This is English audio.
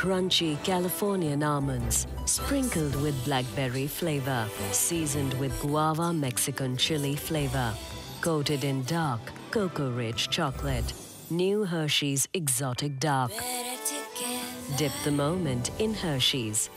crunchy Californian almonds, sprinkled with blackberry flavor, seasoned with guava Mexican chili flavor, coated in dark, cocoa-rich chocolate. New Hershey's Exotic Dark. Dip the moment in Hershey's.